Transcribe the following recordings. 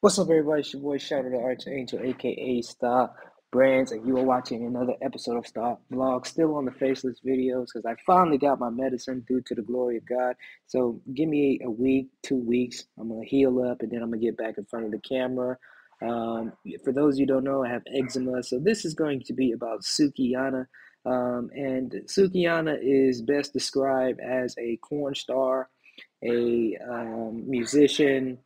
What's up, everybody? It's your boy Shadow the Archangel, aka Star Brands, and you are watching another episode of Star Vlog. Still on the faceless videos because I finally got my medicine due to the glory of God. So give me a week, two weeks. I'm gonna heal up, and then I'm gonna get back in front of the camera. Um, for those you don't know, I have eczema, so this is going to be about Sukihana. Um, and Sukihana is best described as a corn star, a um, musician,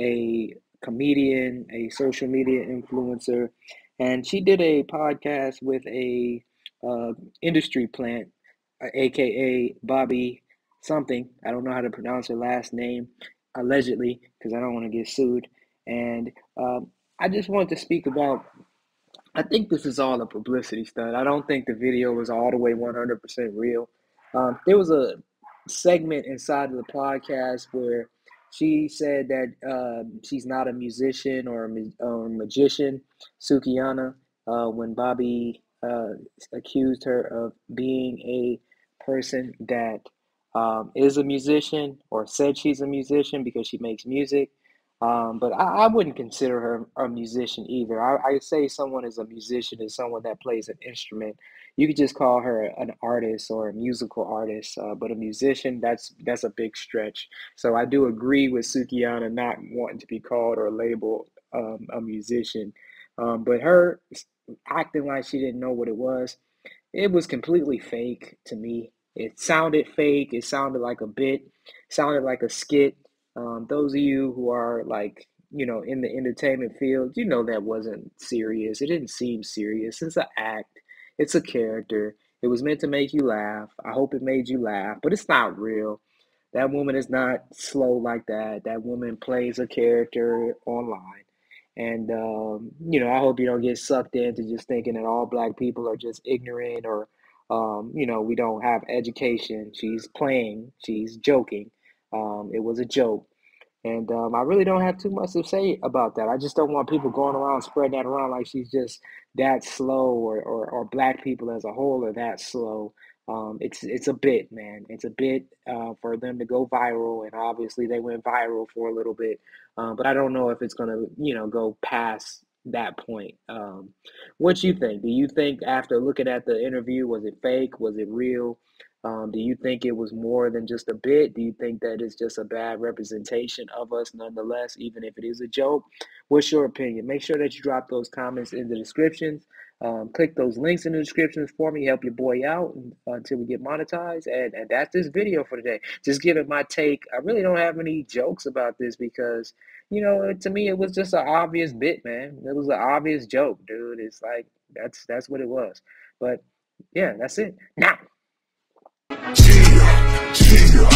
a comedian, a social media influencer, and she did a podcast with a uh, industry plant, aka Bobbi something. I don't know how to pronounce her last name, allegedly, because I don't want to get sued. And um, I just wanted to speak about. I think this is all a publicity stunt. I don't think the video was all the way 100% real. Um, there was a segment inside of the podcast where she said that uh, she's not a musician or a, or a magician, Sukihana, uh, when Bobbi uh, accused her of being a person that um, is a musician or said she's a musician because she makes music. Um, but I, I, wouldn't consider her a musician either. I, I say someone is a musician is someone that plays an instrument. You could just call her an artist or a musical artist, uh, but a musician that's that's a big stretch. So I do agree with Sukihana not wanting to be called or labeled um, a musician, um, but her acting like she didn't know what it was, it was completely fake to me. It sounded fake. It sounded like a bit. Sounded like a skit um, those of you who are like, you know, in the entertainment field, you know that wasn't serious. It didn't seem serious. It's an act, it's a character. It was meant to make you laugh. I hope it made you laugh, but it's not real. That woman is not slow like that. That woman plays a character online. And, um, you know, I hope you don't get sucked into just thinking that all black people are just ignorant or, um, you know, we don't have education. She's playing, she's joking. Um, it was a joke. And um, I really don't have too much to say about that. I just don't want people going around spreading that around like she's just that slow or, or, or black people as a whole are that slow. Um, it's it's a bit, man. It's a bit uh, for them to go viral, and obviously they went viral for a little bit. Um, but I don't know if it's gonna, you know, go past that point. Um, what you think? Do you think after looking at the interview, was it fake? Was it real? Um, do you think it was more than just a bit? Do you think that it's just a bad representation of us nonetheless, even if it is a joke? What's your opinion? Make sure that you drop those comments in the descriptions. Um, click those links in the descriptions for me. Help your boy out until we get monetized. And, and that's this video for today. Just giving my take. I really don't have any jokes about this because, you know, to me it was just an obvious bit, man. It was an obvious joke, dude. It's like that's that's what it was. But yeah, that's it. Now. Yeah.